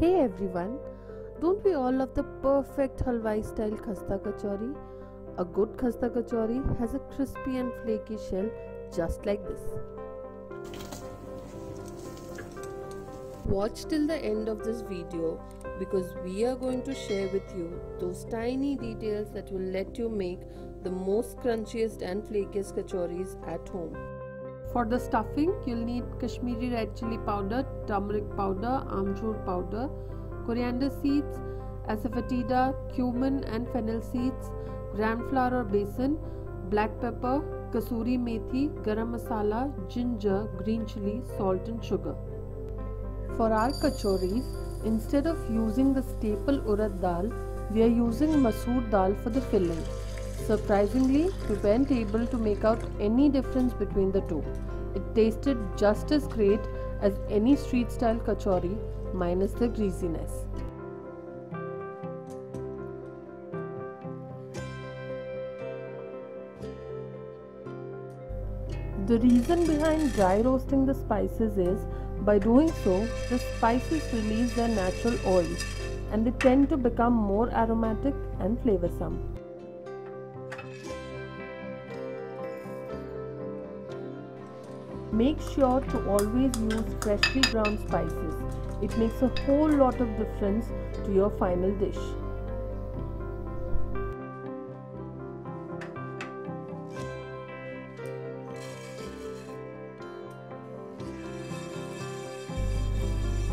Hey everyone, don't we all love the perfect halwai style khasta kachori? A good khasta kachori has a crispy and flaky shell just like this. Watch till the end of this video because we are going to share with you those tiny details that will let you make the most crunchiest and flakiest kachoris at home. For the stuffing, you'll need Kashmiri red chili powder, turmeric powder, amchur powder, coriander seeds, asafoetida, cumin and fennel seeds, gram flour or besan, black pepper, kasuri methi, garam masala, ginger, green chili, salt and sugar. For our kachoris, instead of using the staple urad dal, we are using masoor dal for the filling. Surprisingly, we weren't able to make out any difference between the two. It tasted just as great as any street style kachori minus the greasiness. The reason behind dry roasting the spices is by doing so, the spices release their natural oil and they tend to become more aromatic and flavorsome. Make sure to always use freshly ground spices. It makes a whole lot of difference to your final dish.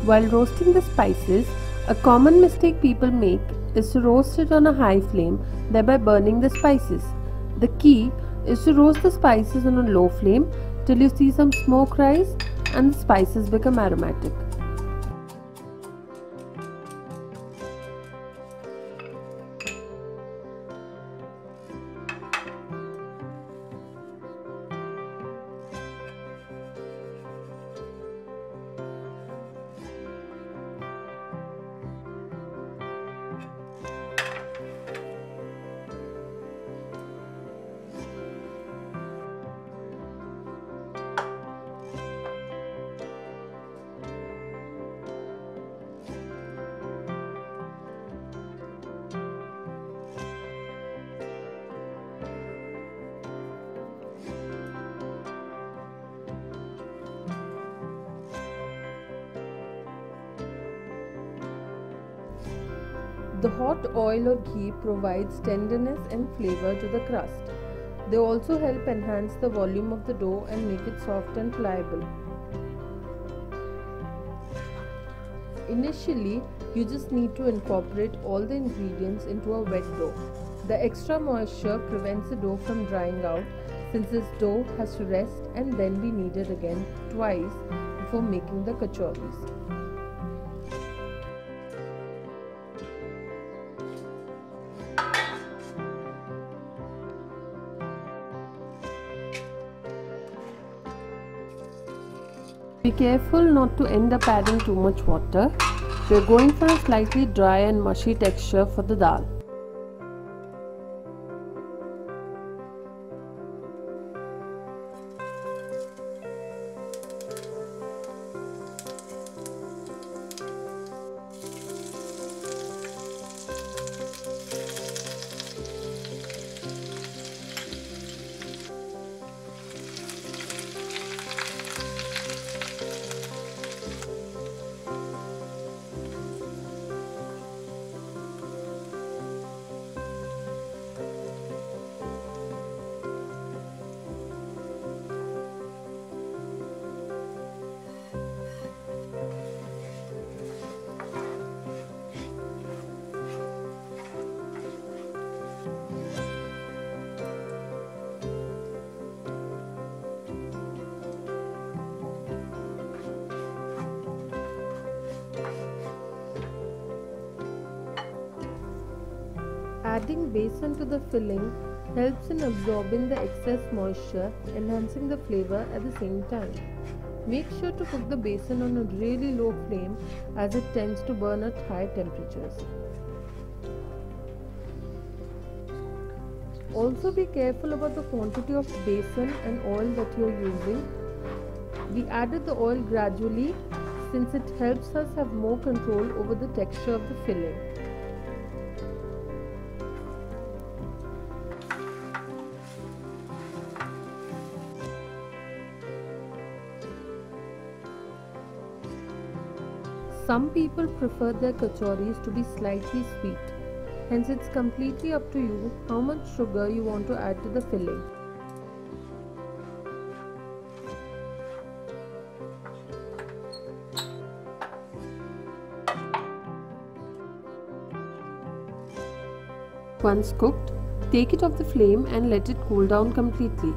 While roasting the spices, a common mistake people make is to roast it on a high flame, thereby burning the spices. The key is to roast the spices on a low flame till you see some smoke rise and the spices become aromatic. The hot oil or ghee provides tenderness and flavor to the crust. They also help enhance the volume of the dough and make it soft and pliable. Initially, you just need to incorporate all the ingredients into a wet dough. The extra moisture prevents the dough from drying out since this dough has to rest and then be kneaded again twice before making the kachoris. Be careful not to end up adding too much water. We're going for a slightly dry and mushy texture for the dal. Adding besan to the filling helps in absorbing the excess moisture, enhancing the flavor at the same time. Make sure to cook the besan on a really low flame as it tends to burn at high temperatures. Also be careful about the quantity of besan and oil that you are using. We added the oil gradually since it helps us have more control over the texture of the filling. Some people prefer their kachoris to be slightly sweet. Hence it's completely up to you how much sugar you want to add to the filling. Once cooked, take it off the flame and let it cool down completely.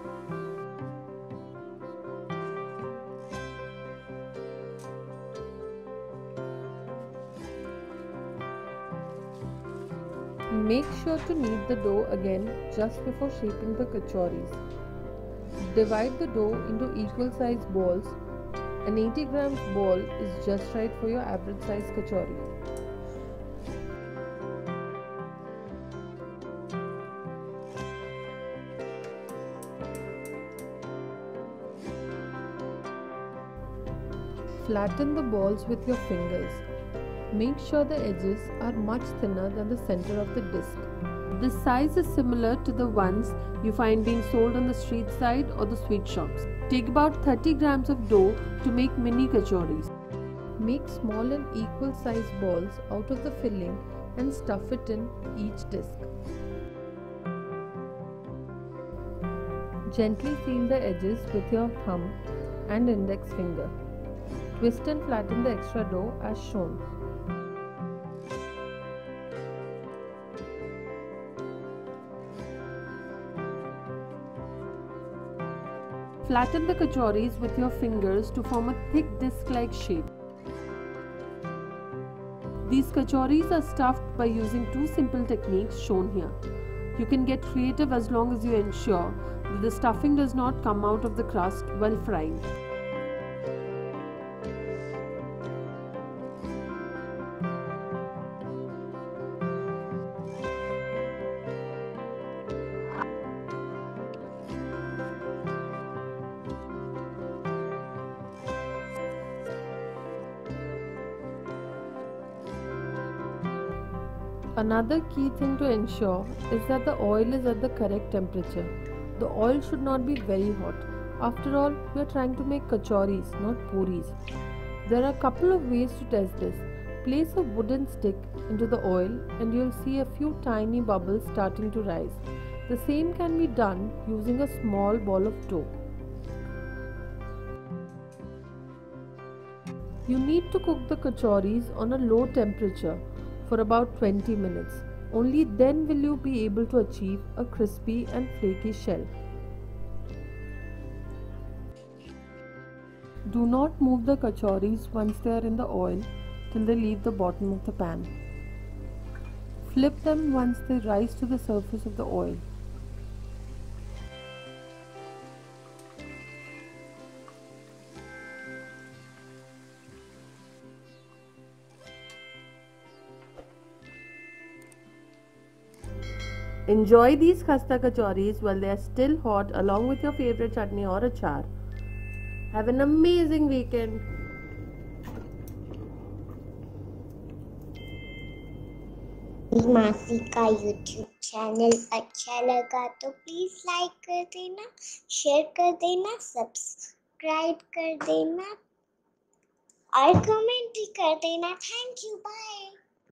Make sure to knead the dough again just before shaping the kachoris. Divide the dough into equal sized balls. An 80 grams ball is just right for your average size kachori. Flatten the balls with your fingers. Make sure the edges are much thinner than the center of the disc. The size is similar to the ones you find being sold on the street side or the sweet shops. Take about 30 grams of dough to make mini kachoris. Make small and equal sized balls out of the filling and stuff it in each disc. Gently seal the edges with your thumb and index finger. Twist and flatten the extra dough as shown. Flatten the kachoris with your fingers to form a thick disc-like shape. These kachoris are stuffed by using two simple techniques shown here. You can get creative as long as you ensure that the stuffing does not come out of the crust while frying. Another key thing to ensure is that the oil is at the correct temperature. The oil should not be very hot. After all, we are trying to make kachoris, not puris. There are a couple of ways to test this. Place a wooden stick into the oil and you'll see a few tiny bubbles starting to rise. The same can be done using a small ball of dough. You need to cook the kachoris on a low temperature for about 20 minutes. Only then will you be able to achieve a crispy and flaky shell. Do not move the kachoris once they are in the oil till they leave the bottom of the pan. Flip them once they rise to the surface of the oil. Enjoy these khasta kachoris while they are still hot along with your favorite chutney or achar. Have an amazing weekend. मासी का YouTube channel अच्छा लगा तो please like कर देना share कर देना subscribe कर देना और कमेंट भी कर देना थैंक यू बाय